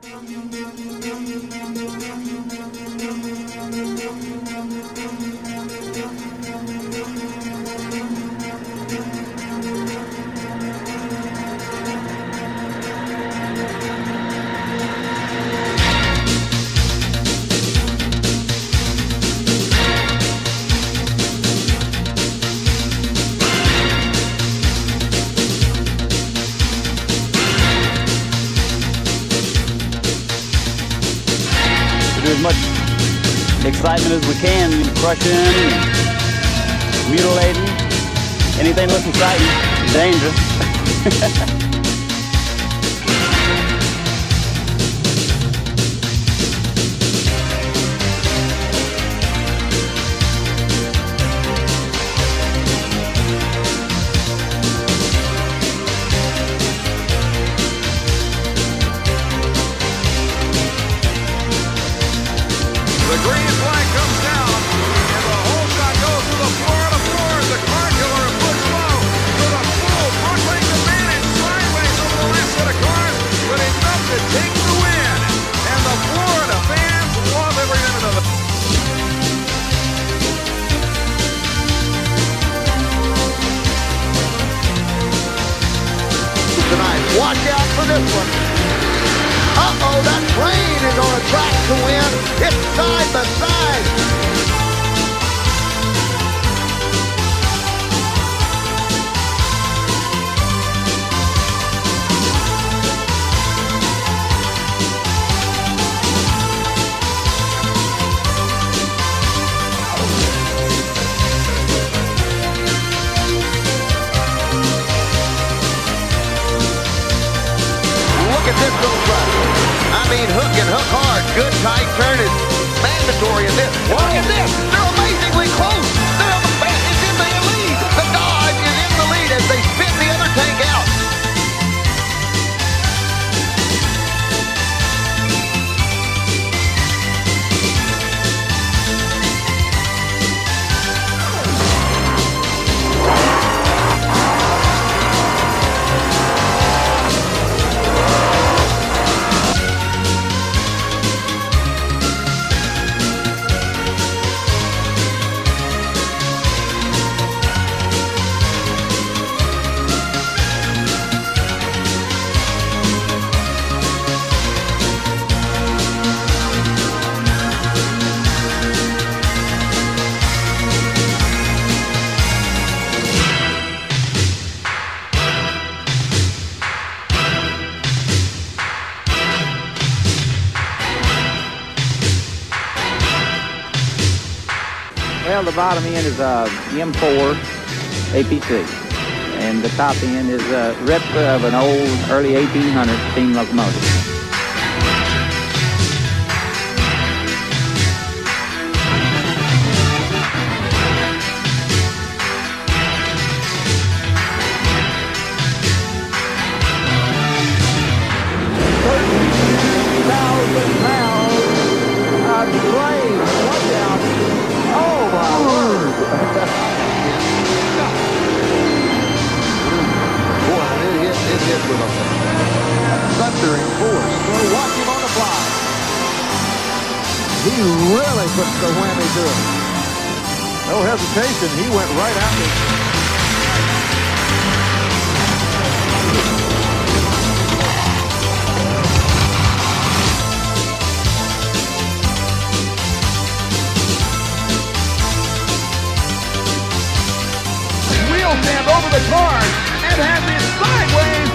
Thank you. Excitement as we can, crushing, mutilating. Anything looks exciting, dangerous. Watch out for this one. Uh-oh, that train is on a track to win. It's side by side. Hook hard. Good tight turn is mandatory in this. Look at this. Well, the bottom end is uh, a M4 APC, and the top end is uh, a replica of an old early 1800 steam locomotive. He really puts the whammy to it. No hesitation. He went right after it. stand over the cars and has it sideways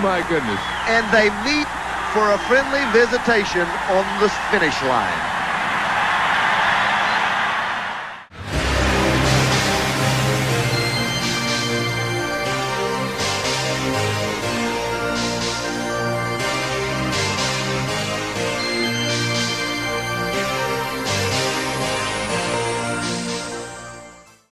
my goodness. And they meet for a friendly visitation on the finish line.